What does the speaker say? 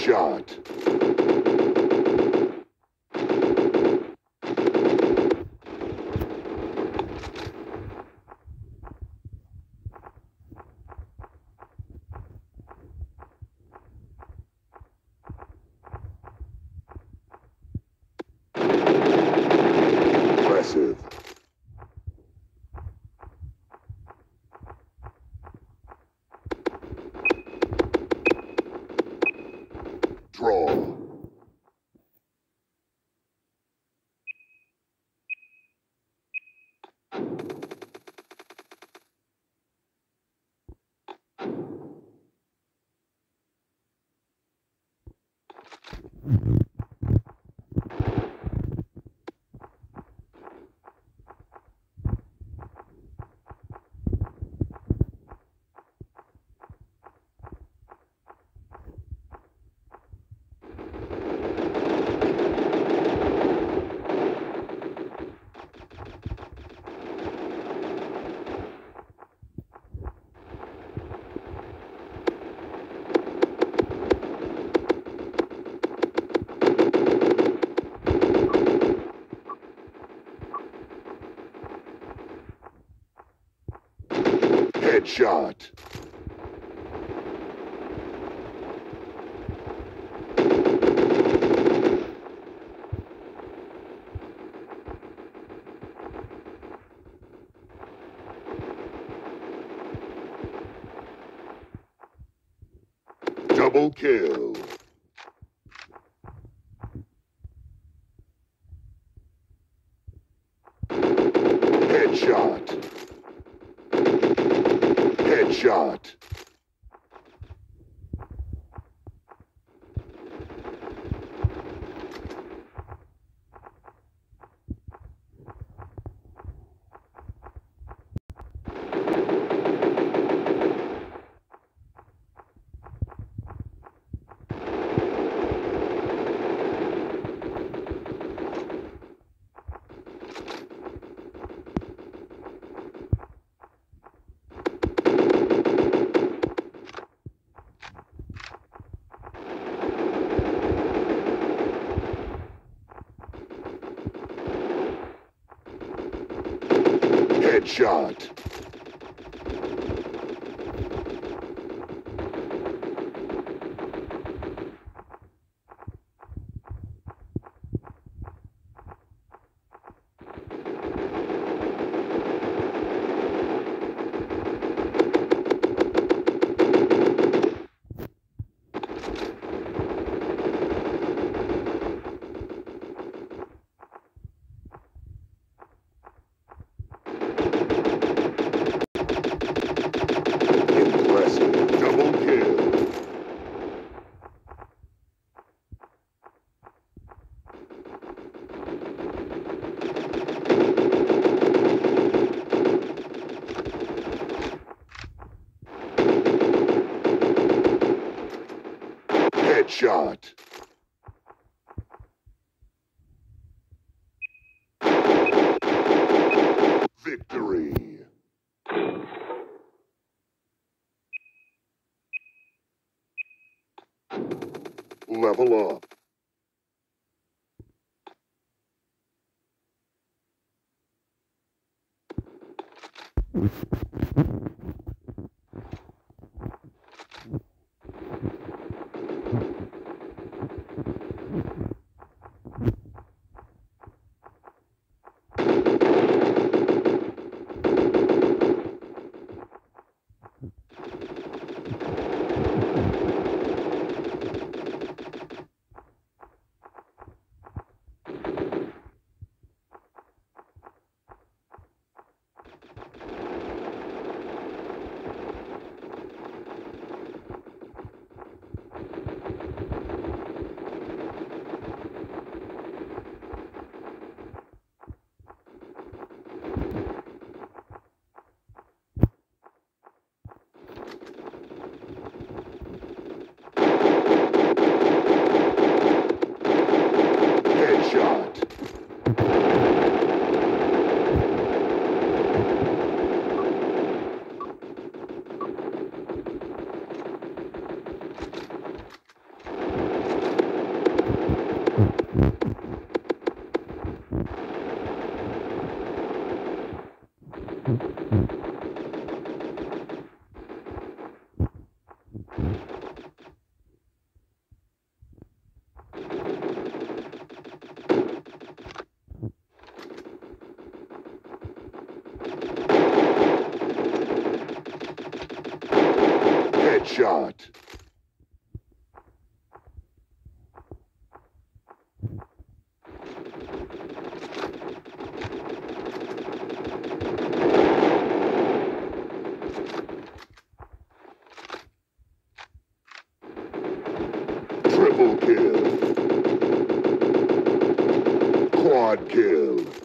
shot. Draw. Mm-hmm. Headshot. Double kill. Headshot. Headshot. Headshot. Impressive. Double kill. Headshot. Victory. Level up. Headshot. Headshot. Triple kill. Quad kill.